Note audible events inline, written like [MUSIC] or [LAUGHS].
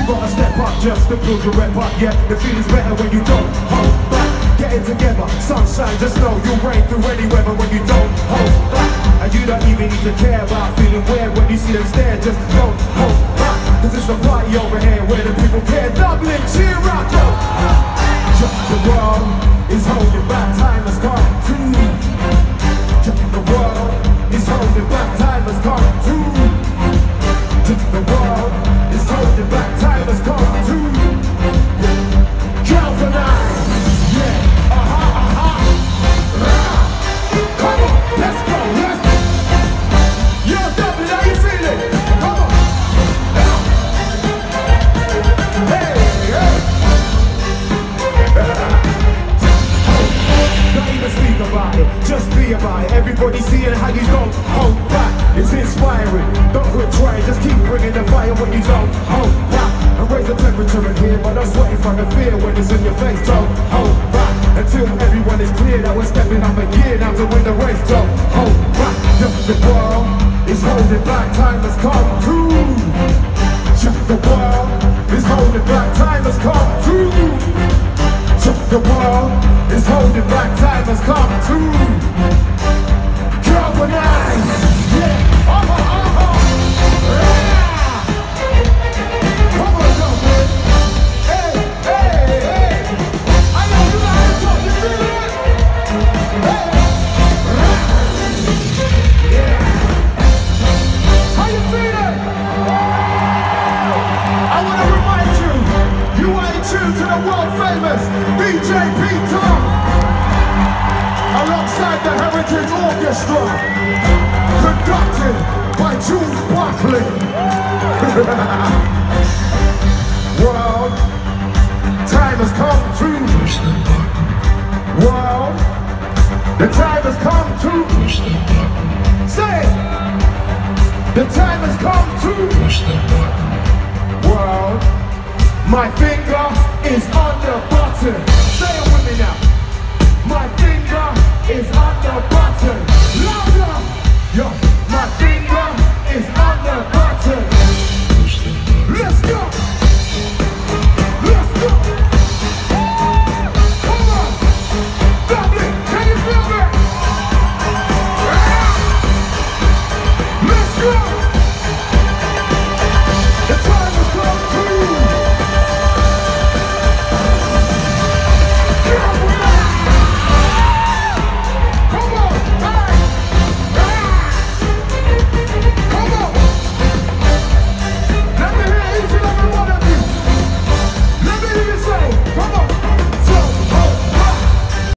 You gotta step up just to build your rep up. Yeah, the feeling's better when you don't hold back. Get it together, sunshine. Just know you'll rain through any weather when you don't hold back. And you don't even need to care about feeling weird when you see them stare. Just don't hold back. Cause it's a party over here where the people care. Just be about it. Everybody seeing how you don't hold back. It's inspiring. Don't quit trying, just keep bringing the fire when you don't hold back. And raise the temperature in here, but I'm sweating from the fear when it's in your face. Don't hold back until everyone is clear that we're stepping up a gear now to win the race. Don't hold back. The world is holding back. Time has come to. Holding back. Time has come to. The world is holding back, time has come to galvanize. Alongside the Heritage Orchestra, conducted by Jules Buckley. [LAUGHS] World, time has come to. World, the time has come to. Say it. The time has come to. World, my finger is on the button.